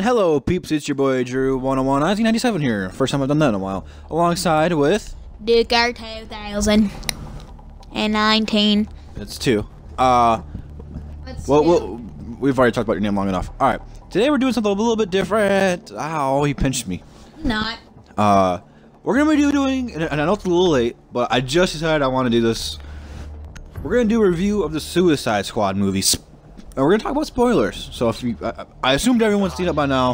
And hello, peeps, it's your boy Drew 101 1997 here. First time I've done that in a while. Alongside with. Duke R 2000 and 19. It's two. Uh, Let's well, well, we've already talked about your name long enough. Alright, today we're doing something a little bit different. Ow, he pinched me. not. Uh, we're gonna be doing, and and I know it's a little late, but I just decided I want to do this. We're gonna do a review of the Suicide Squad movies, and we're gonna talk about spoilers. So if you, I, I assumed everyone's seen it by now.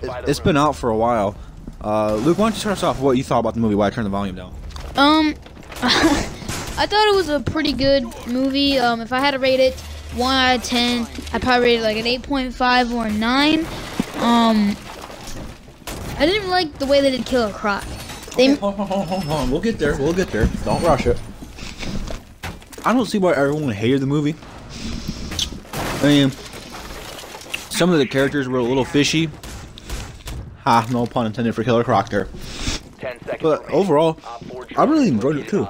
It, it's been out for a while. Uh, Luke, why don't you start us off? What you thought about the movie? Why I turned the volume down? Um, I thought it was a pretty good movie. Um, if I had to rate it 1 out of 10, I'd probably rate it like an 8.5 or a 9. Um, I didn't like the way they did Killer Croc. They, Hold on, hold on, hold on. We'll get there. We'll get there. Don't rush it. I don't see why everyone hated the movie. I mean, some of the characters were a little fishy. Ha, no pun intended for Killer Croc there. But overall, I really enjoyed it too.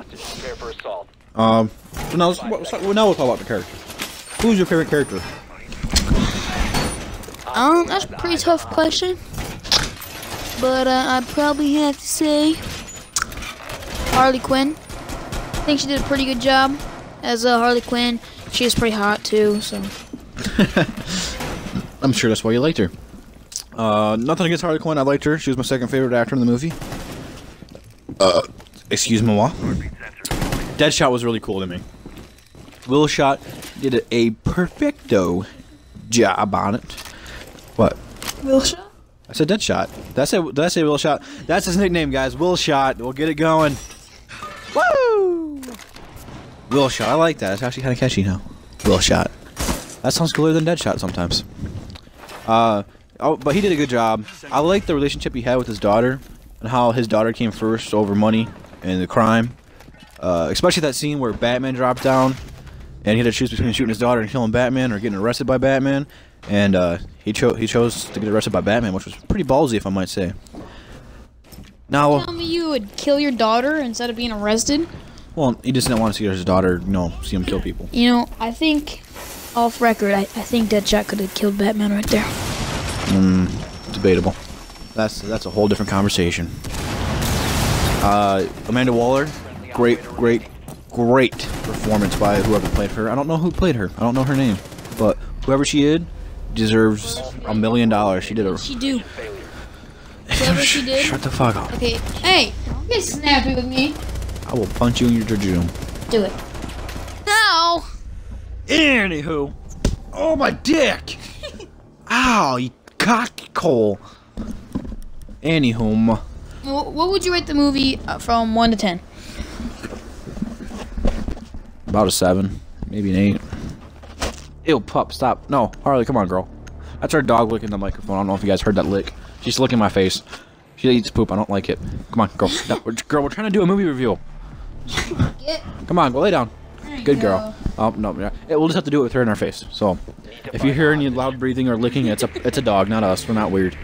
Um, so now, let's, let's- now we'll talk about the characters. Who's your favorite character? um, that's a pretty tough question. But uh, I'd probably have to say Harley Quinn. I think she did a pretty good job as uh, Harley Quinn. She was pretty hot too, so. I'm sure that's why you liked her. Uh, nothing against Harley Quinn. I liked her. She was my second favorite actor in the movie. Uh, excuse me, what? Deadshot was really cool to me. Will Shot did a perfecto job on it. What? Wilshire? I said Deadshot. Did I say, did I say Will Shot? That's his nickname, guys. Will Shot. We'll get it going. Woo! Will Shot. I like that. It's actually kind of catchy now. Will Shot. That sounds cooler than Deadshot sometimes. Uh, oh, but he did a good job. I like the relationship he had with his daughter and how his daughter came first over money and the crime. Uh, especially that scene where Batman dropped down and he had to choose between shooting his daughter and killing Batman or getting arrested by Batman. And uh, he chose he chose to get arrested by Batman, which was pretty ballsy, if I might say. Now, Tell me you would kill your daughter instead of being arrested? well, he just didn't want to see his daughter, you know, see him kill people. You know, I think, off record, I, I think Deadshot could have killed Batman right there. Hmm, Debatable. That's that's a whole different conversation. Uh, Amanda Waller, great, great, great performance by whoever played her. I don't know who played her. I don't know her name, but whoever she did deserves a million dollars. She did a. She do. Whatever she did. Shut the fuck up. Okay, hey, don't get snappy with me. I will punch you in your jejune. Do it. No! Anywho, oh my dick! Ow, you cockhole. Anywho, What would you rate the movie uh, from 1 to 10? about a seven, maybe an eight. Ew, pup, stop. No, Harley, come on, girl. That's our dog licking the microphone. I don't know if you guys heard that lick. She's licking my face. She eats poop. I don't like it. Come on, girl. No, we're, girl, we're trying to do a movie review. Get. Come on, go lay down. There you Good go. girl. Oh no, yeah. Yeah, we'll just have to do it with her in our face. So, if you hear any loud breathing or licking, it's a it's a dog, not us. We're not weird.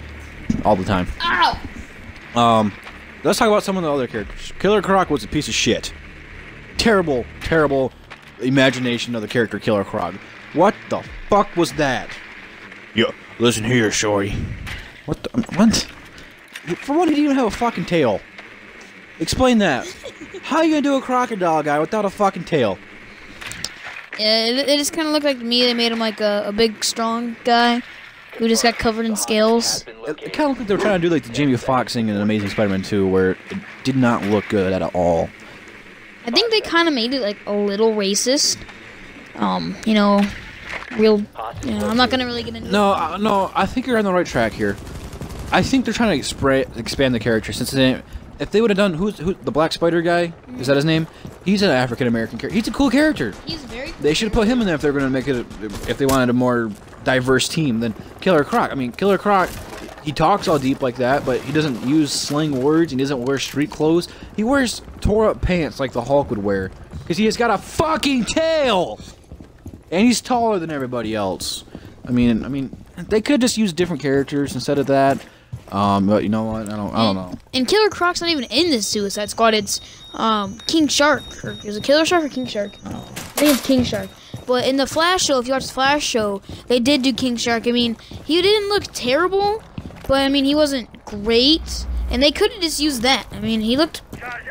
All the time. Ow! Um, let's talk about some of the other characters. Killer Croc was a piece of shit. Terrible, terrible imagination of the character Killer Croc. What the fuck was that? Yeah, listen here, shorty. What the what? For one, he didn't even have a fucking tail. Explain that. How are you gonna do a crocodile guy without a fucking tail? Yeah, it, it just kind of looked like to me they made him like a, a big, strong guy who just got covered in scales. It, it kind of looked like they were trying to do like the Jamie Foxx thing in Amazing Spider-Man 2, where it did not look good at all. I think they kind of made it like a little racist. Um, you know, real. You know, I'm not gonna really get into. No, uh, no, I think you're on the right track here. I think they're trying to expra- expand the character since they, if they would have done who's who the Black Spider guy is that his name? He's an African American character. He's a cool character. He's very. They should have put him in there if they're going to make it a, if they wanted a more diverse team than Killer Croc. I mean, Killer Croc, he talks all deep like that, but he doesn't use slang words. He doesn't wear street clothes. He wears tore up pants like the Hulk would wear because he has got a fucking tail, and he's taller than everybody else. I mean, I mean, they could just use different characters instead of that. Um, but you know what? I don't. I don't know. And Killer Croc's not even in this Suicide Squad. It's um, King Shark. Or, is it Killer Shark or King Shark? I think it's King Shark. But in the Flash show, if you watch the Flash show, they did do King Shark. I mean, he didn't look terrible, but I mean, he wasn't great. And they could have just used that. I mean, he looked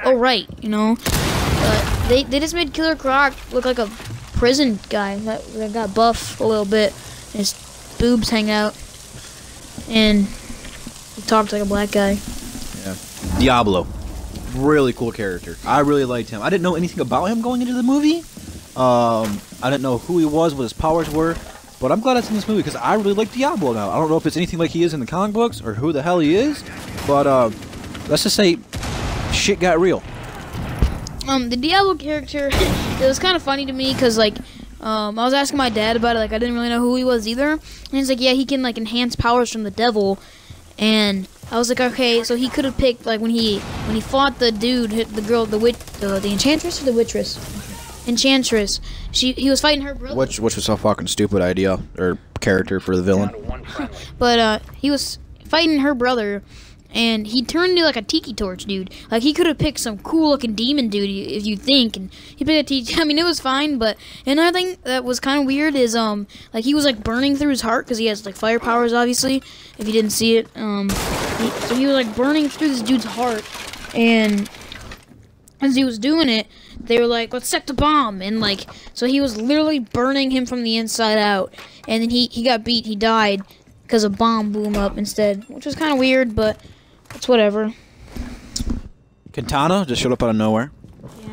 alright, you know. But they, they just made Killer Croc look like a prison guy that, that got buff a little bit. His boobs hang out. And he talked like a black guy. Yeah. Diablo. Really cool character. I really liked him. I didn't know anything about him going into the movie. Um, I didn't know who he was, what his powers were. But I'm glad it's in this movie because I really like Diablo now. I don't know if it's anything like he is in the comic books or who the hell he is. But uh, let's just say shit got real. Um, the Diablo character, it was kind of funny to me because like, um, I was asking my dad about it. Like, I didn't really know who he was either. And he's like, yeah, he can like enhance powers from the devil. And I was like, okay, so he could have picked like when he when he fought the dude, hit the girl, the witch, the, the enchantress or the wittress, enchantress. She he was fighting her brother. Which which was a fucking stupid idea or character for the villain. But uh, he was fighting her brother, and he turned into like a tiki torch dude. Like he could have picked some cool looking demon dude if you think, and he picked a tiki. I mean, it was fine. But another thing that was kind of weird is um, like he was like burning through his heart because he has like fire powers, obviously. If you didn't see it, um, he, so he was like burning through this dude's heart, and as he was doing it, they were like, "Let's set the bomb," and like, so he was literally burning him from the inside out, and then he he got beat, he died because a bomb blew him up instead, which was kind of weird, but it's whatever. Katana just showed up out of nowhere. Yeah.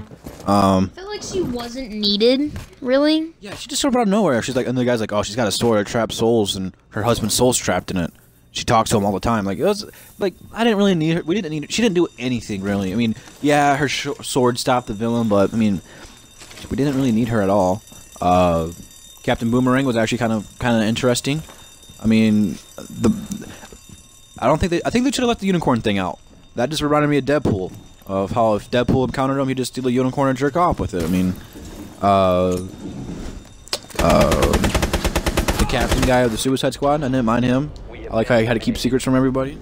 Um, I felt like she wasn't needed, really. yeah, she just showed up out of nowhere. She's like, and the guy's like, oh, she's got a sword that traps souls, and her husband's soul's trapped in it. She talks to him all the time. Like it was, like I didn't really need her. We didn't need. She didn't do anything really. I mean, yeah, her sh- sword stopped the villain, but I mean, we didn't really need her at all. Uh, Captain Boomerang was actually kind of kind of interesting. I mean, the I don't think they. I think they should have left the unicorn thing out. That just reminded me of Deadpool. Of how if Deadpool encountered him, he'd just steal a unicorn and jerk off with it. I mean, uh, uh, the captain guy of the Suicide Squad. I didn't mind him. I like how he had to keep secrets from everybody.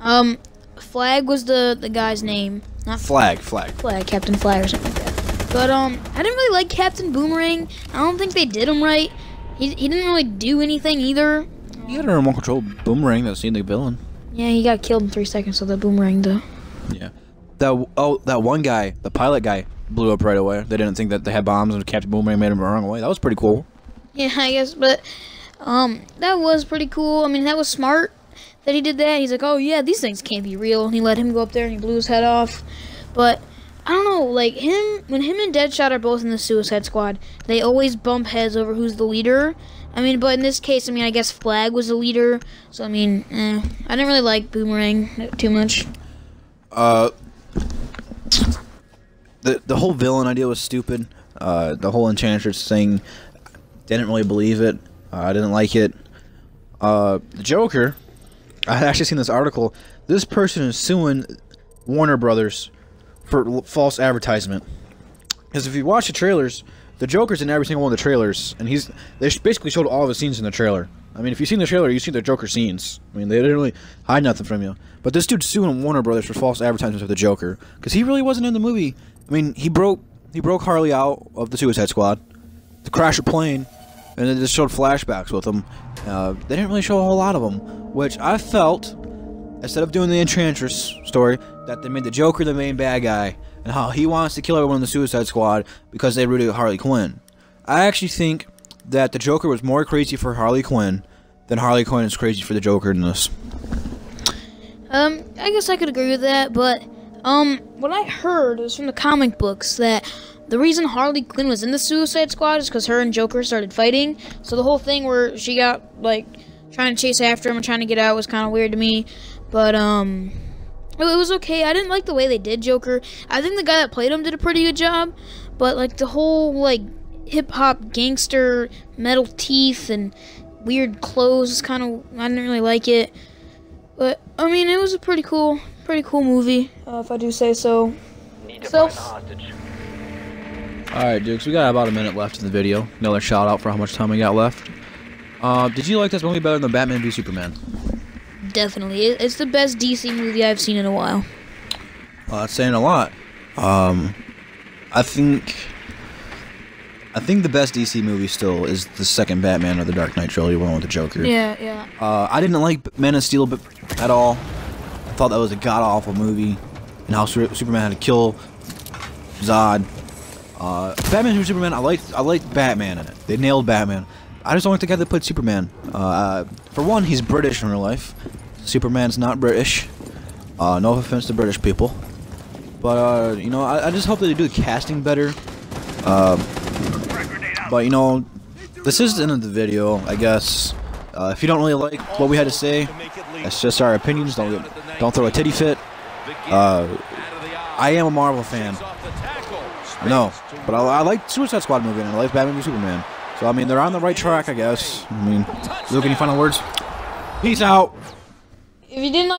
Um, Flag was the the guy's name, not Flag, flag. Flag, Captain Flag or something like that. But um, I didn't really like Captain Boomerang. I don't think they did him right. He he didn't really do anything either. He had a remote control boomerang that's seen the villain. Yeah, he got killed in three seconds, so the boomerang though. Yeah. That oh that one guy, the pilot guy, blew up right away. They didn't think that they had bombs, and Captain Boomerang made him run away. That was pretty cool. Yeah, I guess, but um, that was pretty cool. I mean, that was smart that he did that. He's like, oh yeah, these things can't be real, and he let him go up there and he blew his head off. But I don't know, like him when him and Deadshot are both in the Suicide Squad, they always bump heads over who's the leader. I mean, but in this case, I mean, I guess Flag was the leader, so I mean, eh, I didn't really like Boomerang too much. Uh, the the whole villain idea was stupid. Uh, the whole Enchantress thing, didn't really believe it. Uh, I didn't like it. Uh, the Joker, I had actually seen this article. This person is suing Warner Brothers for false advertisement. Because if you watch the trailers, the Joker's in every single one of the trailers, and he's they basically showed all his scenes in the trailer. I mean, if you've seen the trailer, you see the Joker scenes. I mean, they didn't really hide nothing from you. But this dude's suing Warner Brothers for false advertisements of the Joker because he really wasn't in the movie. I mean, he broke he broke Harley out of the Suicide Squad to crash a plane, and they just showed flashbacks with him. Uh, they didn't really show a whole lot of them, which I felt instead of doing the Enchantress story, that they made the Joker the main bad guy and how he wants to kill everyone in the Suicide Squad because they rooted Harley Quinn. I actually think that the Joker was more crazy for Harley Quinn than Harley Quinn is crazy for the Joker in this. Um, I guess I could agree with that, but um, what I heard was from the comic books that the reason Harley Quinn was in the Suicide Squad is because her and Joker started fighting. So the whole thing where she got like trying to chase after him and trying to get out was kind of weird to me. But um, it it was okay. I didn't like the way they did Joker. I think the guy that played him did a pretty good job. But like the whole like hip hop gangster metal teeth and weird clothes is kind of I didn't really like it. But I mean, it was a pretty cool, pretty cool movie, uh, if I do say so. Need Self- find the hostage. Alright, Dukes, we got about a minute left in the video. Another shout out for how much time we got left. Uh, did you like this movie better than Batman v Superman? Definitely, it's the best DC movie I've seen in a while. Well, that's saying a lot. Um, I think, I think the best DC movie still is the second Batman or the Dark Knight trilogy, one with the Joker. Yeah, yeah. Uh, I didn't like Man of Steel at all. I thought that was a god awful movie, and how Superman had to kill Zod. Uh, Batman vs Superman, I liked I liked Batman in it. They nailed Batman. I just don't like the guy that played Superman. Uh, for one, he's British in real life. Superman's not British. Uh, no offense to British people, but uh, you know, I, I just hope that they do the casting better. Uh, but you know, this is the end of the video, I guess. Uh, if you don't really like what we had to say, that's just our opinions. Don't don't throw a titty fit. Uh, I am a Marvel fan. No, but I, I like Suicide Squad movie and I like Batman v Superman. So I mean, they're on the right track, I guess. I mean, Luke, any final words? Peace out. If you didn't like